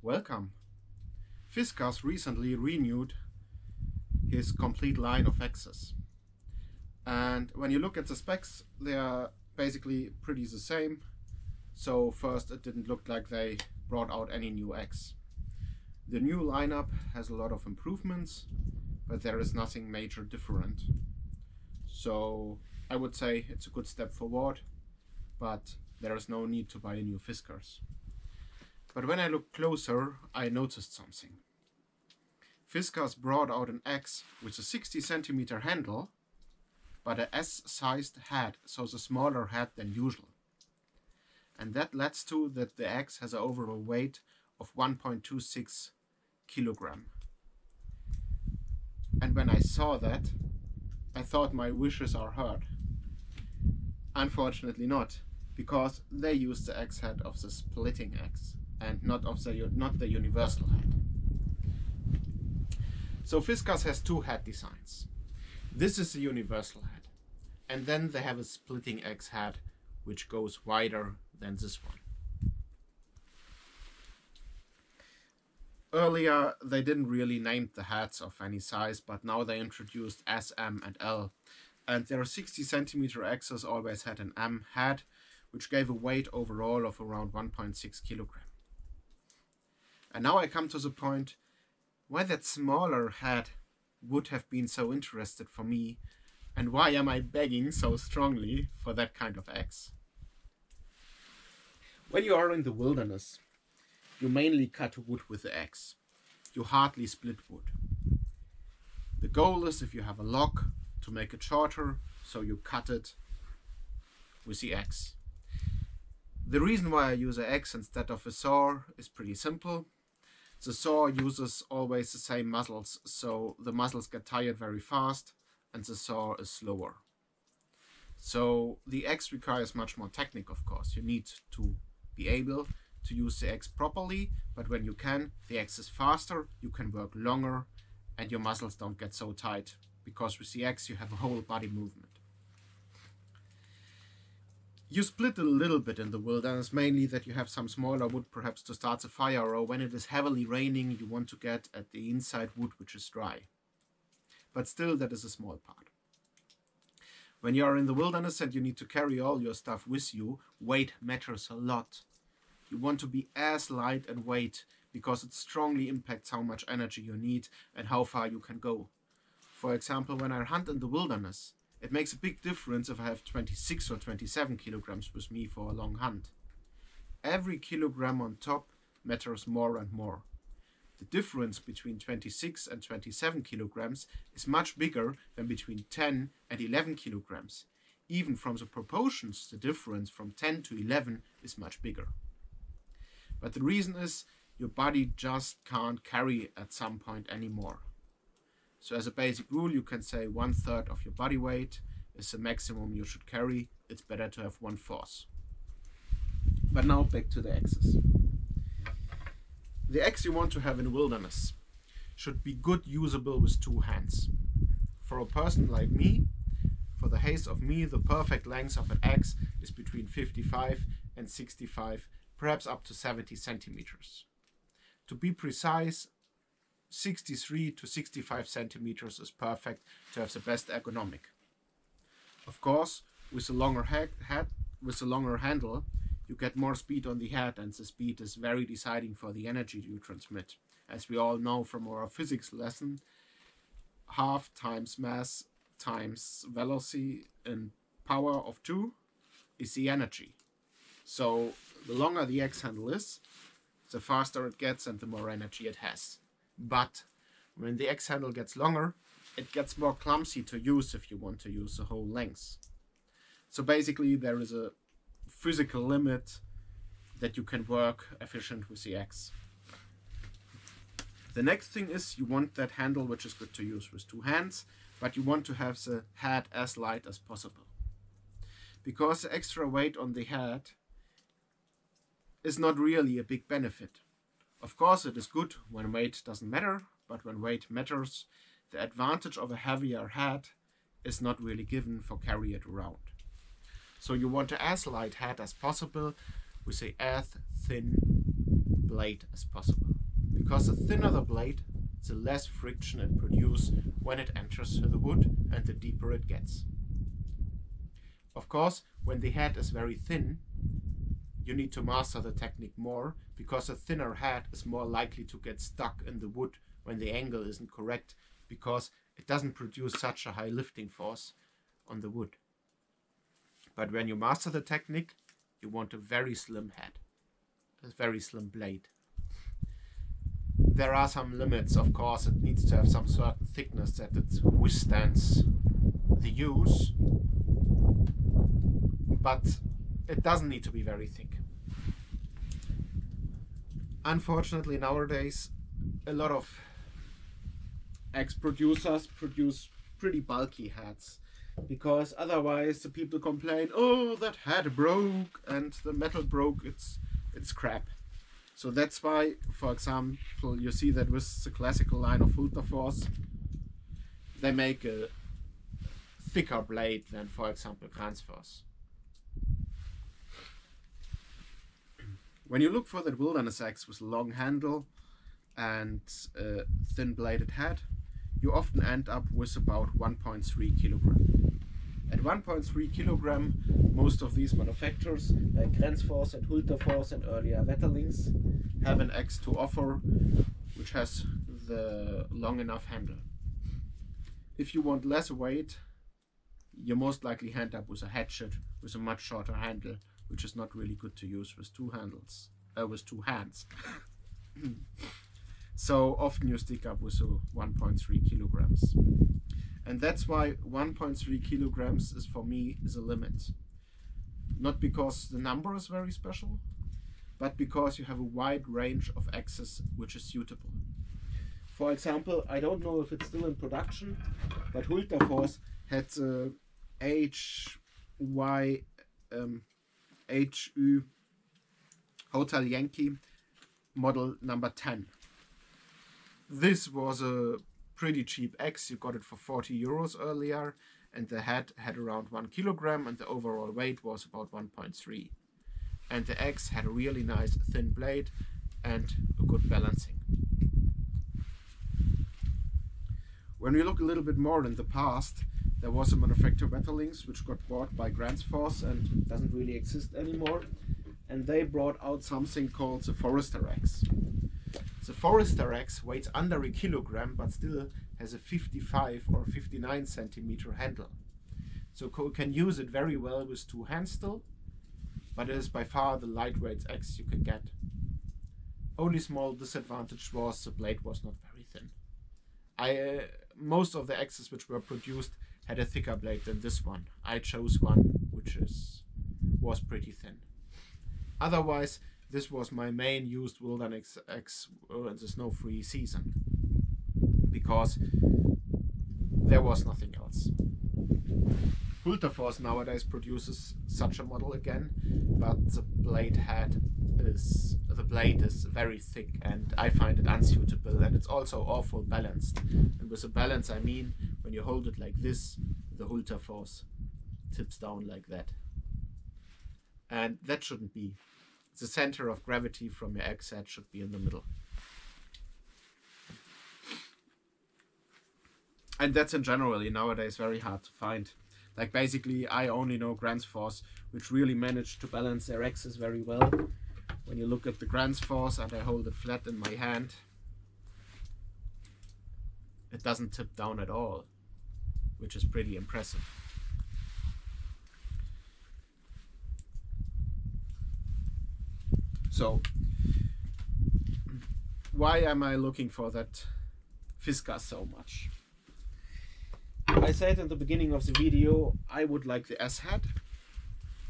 Welcome. Fiskars recently renewed his complete line of axes. And when you look at the specs, they are basically pretty the same. So first it didn't look like they brought out any new axe. The new lineup has a lot of improvements, but there is nothing major different. So I would say it's a good step forward, but there is no need to buy a new Fiskars. But when I looked closer, I noticed something. Fiskars brought out an axe with a 60 centimeter handle, but a S-sized head, so the smaller head than usual. And that leads to that the axe has an overall weight of 1.26 kilogram. And when I saw that, I thought my wishes are heard. Unfortunately not, because they used the axe head of the splitting axe and not of the not the universal head. So Fiskars has two head designs. This is the universal head, and then they have a splitting X head, which goes wider than this one. Earlier, they didn't really name the heads of any size, but now they introduced S, M, and L. And their 60 centimeter axes always had an M head, which gave a weight overall of around 1.6 kilogram. And now I come to the point why that smaller head would have been so interested for me, and why am I begging so strongly for that kind of axe? When you are in the wilderness, you mainly cut wood with the axe. You hardly split wood. The goal is if you have a log to make it shorter, so you cut it with the axe. The reason why I use an axe instead of a saw is pretty simple. The saw uses always the same muscles, so the muscles get tired very fast and the saw is slower. So the axe requires much more technique, of course. You need to be able to use the axe properly, but when you can, the axe is faster, you can work longer, and your muscles don't get so tight, because with the axe you have a whole body movement. You split a little bit in the wilderness, mainly that you have some smaller wood perhaps to start the fire, or when it is heavily raining you want to get at the inside wood which is dry. But still that is a small part. When you are in the wilderness and you need to carry all your stuff with you, weight matters a lot. You want to be as light and weight because it strongly impacts how much energy you need and how far you can go. For example, when I hunt in the wilderness, it makes a big difference if I have 26 or 27 kilograms with me for a long hunt. Every kilogram on top matters more and more. The difference between 26 and 27 kilograms is much bigger than between 10 and 11 kilograms. Even from the proportions, the difference from 10 to 11 is much bigger. But the reason is your body just can't carry at some point anymore. So as a basic rule, you can say one third of your body weight is the maximum you should carry. It's better to have one fourth. But now back to the axes. The axe you want to have in wilderness should be good usable with two hands. For a person like me, for the haste of me, the perfect length of an axe is between 55 and 65 perhaps up to 70 centimeters. To be precise, 63 to 65 centimeters is perfect to have the best ergonomic. Of course, with a longer head, with a longer handle, you get more speed on the head and the speed is very deciding for the energy you transmit. As we all know from our physics lesson, half times mass times velocity and power of 2 is the energy. So the longer the X handle is, the faster it gets and the more energy it has. But when the X handle gets longer, it gets more clumsy to use if you want to use the whole length. So basically there is a physical limit that you can work efficient with the X. The next thing is you want that handle which is good to use with two hands, but you want to have the head as light as possible. Because the extra weight on the head is not really a big benefit. Of course, it is good when weight doesn't matter, but when weight matters, the advantage of a heavier head is not really given for carry it around. So you want as light head as possible with a as thin blade as possible. because the thinner the blade, the less friction it produces when it enters the wood and the deeper it gets. Of course, when the head is very thin, you need to master the technique more because a thinner head is more likely to get stuck in the wood when the angle isn't correct because it doesn't produce such a high lifting force on the wood. But when you master the technique, you want a very slim head, a very slim blade. There are some limits, of course, it needs to have some certain thickness that it withstands the use, but it doesn't need to be very thick. Unfortunately, nowadays, a lot of ex-producers produce pretty bulky heads because otherwise the people complain, oh, that head broke and the metal broke, it's, it's crap. So that's why, for example, you see that with the classical line of Hultafors, they make a thicker blade than, for example, Gransfors. When you look for that wilderness axe with a long handle and a thin bladed head, you often end up with about 1.3 kilogram. At 1.3 kilogram, most of these manufacturers, like Gransfors and Hultafors and earlier Wetterlings, have an axe to offer which has the long enough handle. If you want less weight, you most likely end up with a hatchet with a much shorter handle which is not really good to use with two handles, uh, with two hands. so often you stick up with a 1.3 kilograms. And that's why 1.3 kilograms is for me is a limit. Not because the number is very special, but because you have a wide range of axes which is suitable. For example, I don't know if it's still in production, but Hultafors had the HY um, HU Hotel Yankee model number 10. This was a pretty cheap X. You got it for 40 euros earlier, and the head had around 1 kilogram, and the overall weight was about 1.3. And the X had a really nice thin blade and a good balancing. When we look a little bit more in the past, there was a manufacturer Wetterlings which got bought by Gransfors and doesn't really exist anymore. And they brought out something called the Forester X. The Forester X weighs under a kilogram but still has a 55 or 59 centimeter handle. So you can use it very well with two hands still, but it is by far the lightweight axe you can get. Only small disadvantage was the blade was not very thin. I uh, most of the axes which were produced had a thicker blade than this one. I chose one which is was pretty thin. Otherwise, this was my main used Wilderness X uh, in the snow-free season because there was nothing else. Hultafors nowadays produces such a model again, but the blade head is the blade is very thick and I find it unsuitable and it's also awful balanced. And with a balance I mean when you hold it like this, the Hultafors tips down like that. And that shouldn't be. The center of gravity from your axe head should be in the middle. And that's in generally nowadays very hard to find. Like basically I only know Gransfors, which really managed to balance their axes very well. When you look at the Gransfors and I hold it flat in my hand, it doesn't tip down at all, which is pretty impressive. So, why am I looking for that Fiskars so much? I said in the beginning of the video I would like the S head,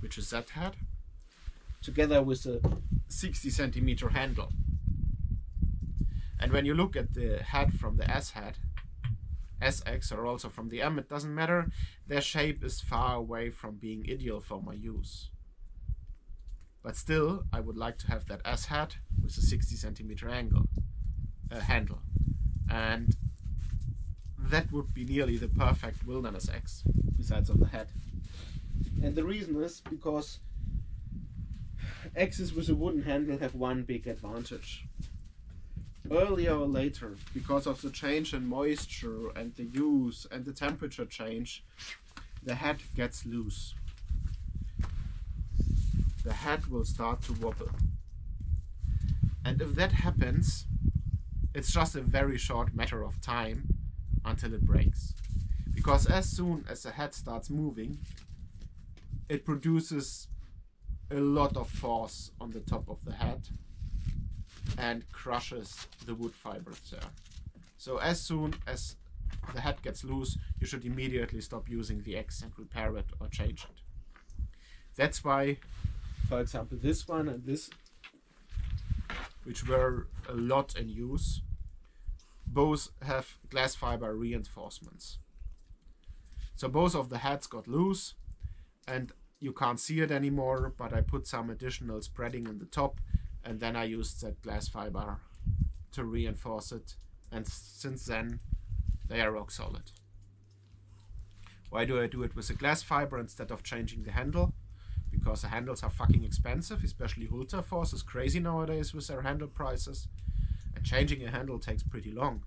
which is that head, together with a 60 centimeter handle. And when you look at the head from the S head, SX or also from the M, it doesn't matter, their shape is far away from being ideal for my use. But still, I would like to have that S head with a 60 centimeter angle, uh, handle. And that would be nearly the perfect wilderness axe, besides of the head. And the reason is because axes with a wooden handle have one big advantage. earlier or later, because of the change in moisture and the use and the temperature change, the head gets loose. The head will start to wobble. And if that happens, it's just a very short matter of time until it breaks. Because as soon as the head starts moving, it produces a lot of force on the top of the head and crushes the wood fibers there. So as soon as the head gets loose, you should immediately stop using the X and repair it or change it. That's why, for example, this one and this, which were a lot in use, both have glass fiber reinforcements. So both of the heads got loose and you can't see it anymore, but I put some additional spreading in the top and then I used that glass fiber to reinforce it and since then they are rock solid. Why do I do it with a glass fiber instead of changing the handle? Because the handles are fucking expensive, especially Hultafors is crazy nowadays with their handle prices. And changing a handle takes pretty long.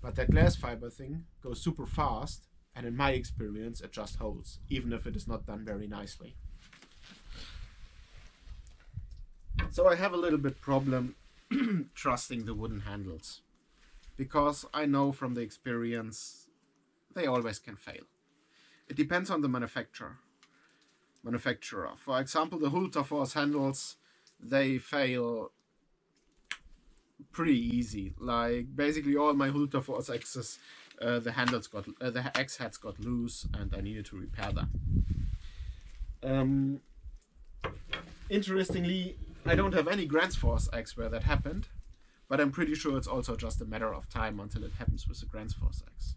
But that glass fiber thing goes super fast and in my experience it just holds, even if it is not done very nicely. So I have a little bit problem trusting the wooden handles because I know from the experience they always can fail. It depends on the manufacturer. Manufacturer. For example, the Hultafors handles they fail pretty easy. Like basically all my Hultafors X's, uh, the handles got uh, the X heads got loose, and I needed to repair them. Um, interestingly, I don't have any Gransfors X where that happened, but I'm pretty sure it's also just a matter of time until it happens with the Gransfors X.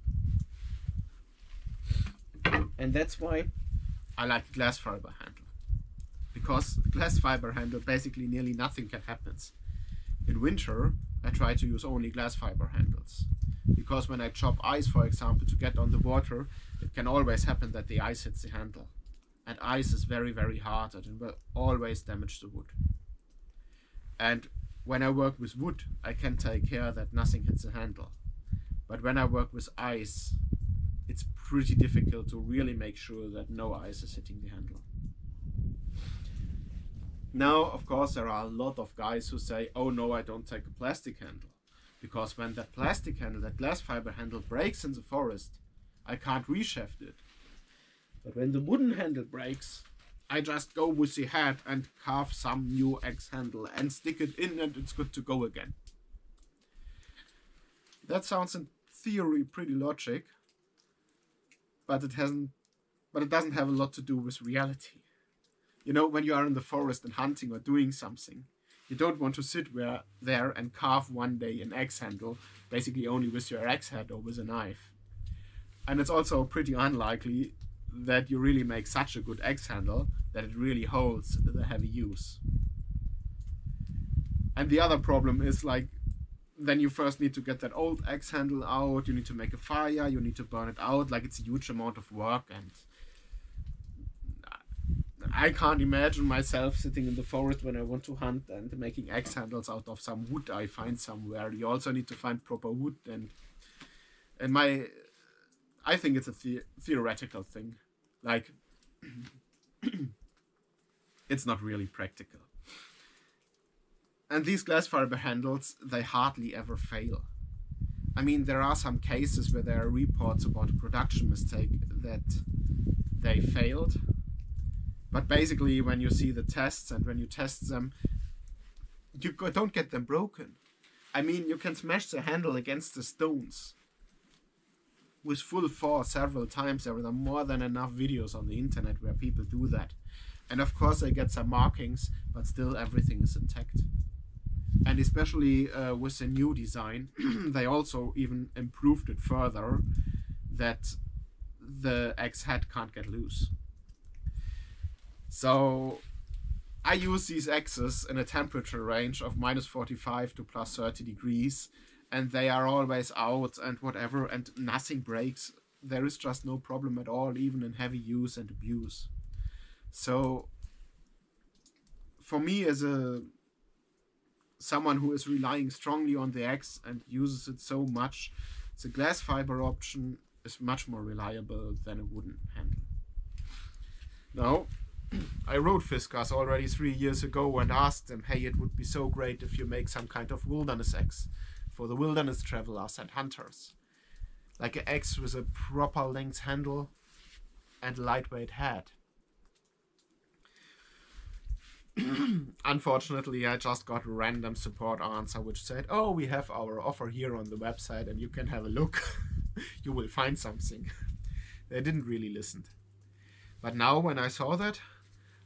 And that's why I like glass fiber handle. Because glass fiber handle, basically nearly nothing can happen. In winter, I try to use only glass fiber handles. Because when I chop ice, for example, to get on the water, it can always happen that the ice hits the handle. And ice is very, very hard and will always damage the wood. And when I work with wood, I can take care that nothing hits the handle. But when I work with ice, it's pretty difficult to really make sure that no ice is hitting the handle. Now, of course, there are a lot of guys who say, oh no, I don't take a plastic handle. Because when that plastic handle, that glass fiber handle breaks in the forest, I can't reshaft it. But when the wooden handle breaks, I just go with the head and carve some new X handle and stick it in and it's good to go again. That sounds in theory pretty logic, but it hasn't but it doesn't have a lot to do with reality. You know, when you are in the forest and hunting or doing something, you don't want to sit where there and carve one day an axe handle, basically only with your axe head or with a knife. And it's also pretty unlikely that you really make such a good axe handle that it really holds the heavy use. And the other problem is like then you first need to get that old axe handle out, you need to make a fire, you need to burn it out, like it's a huge amount of work and I can't imagine myself sitting in the forest when I want to hunt and making axe handles out of some wood I find somewhere. You also need to find proper wood and and my I think it's a the theoretical thing. Like, it's not really practical. And these glass fiber handles, they hardly ever fail. I mean, there are some cases where there are reports about a production mistake that they failed. But basically, when you see the tests and when you test them, you don't get them broken. I mean, you can smash the handle against the stones with full force several times. There are more than enough videos on the internet where people do that. And of course, they get some markings, but still everything is intact. And especially uh, with the new design, they also even improved it further that the X head can't get loose. So I use these axes in a temperature range of minus 45 to plus 30 degrees and they are always out and whatever and nothing breaks there is just no problem at all even in heavy use and abuse so for me as a someone who is relying strongly on the X and uses it so much, the glass fiber option is much more reliable than a wooden handle. Now, I wrote Fiskars already three years ago and asked them, hey, it would be so great if you make some kind of wilderness X for the wilderness travelers and hunters. Like an X with a proper length handle and lightweight head. Unfortunately, I just got a random support answer which said, Oh, we have our offer here on the website and you can have a look. you will find something. they didn't really listen. But now, when I saw that,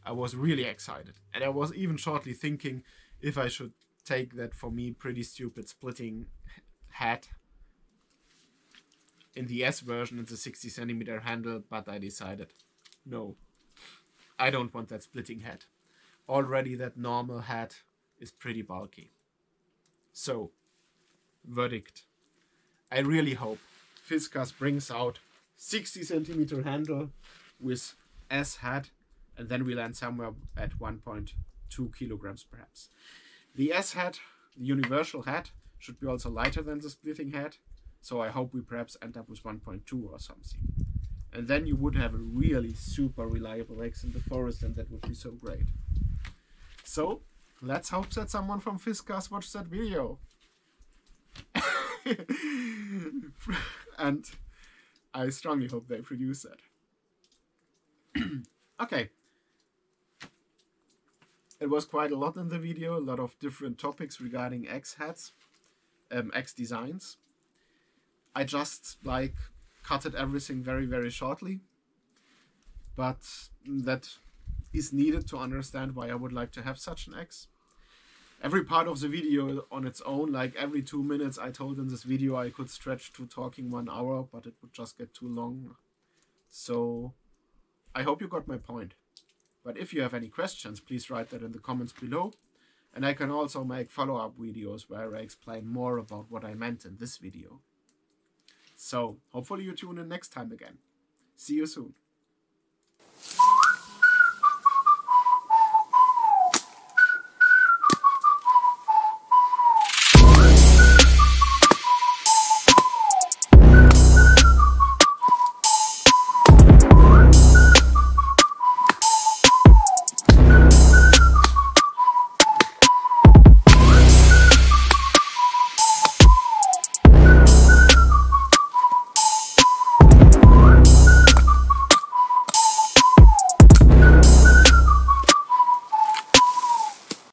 I was really excited. And I was even shortly thinking if I should take that for me pretty stupid splitting hat in the S version it's a 60 centimeter handle, but I decided no, I don't want that splitting hat. Already that normal hat is pretty bulky. So, verdict. I really hope Fiskars brings out 60 centimeter handle with S head and then we land somewhere at 1.2 kilograms perhaps. The S head, the universal head, should be also lighter than the splitting head, so I hope we perhaps end up with 1.2 or something. And then you would have a really super reliable X in the forest, and that would be so great. So, let's hope that someone from Fiskars watched that video. and I strongly hope they produce that. okay, it was quite a lot in the video, a lot of different topics regarding X hats, um, X designs. I just like cutted everything very, very shortly, but that is needed to understand why I would like to have such an X. Every part of the video on its own, like every two minutes I told in this video I could stretch to talking one hour, but it would just get too long. So I hope you got my point. But if you have any questions, please write that in the comments below. And I can also make follow-up videos where I explain more about what I meant in this video. So, hopefully you tune in next time again. See you soon.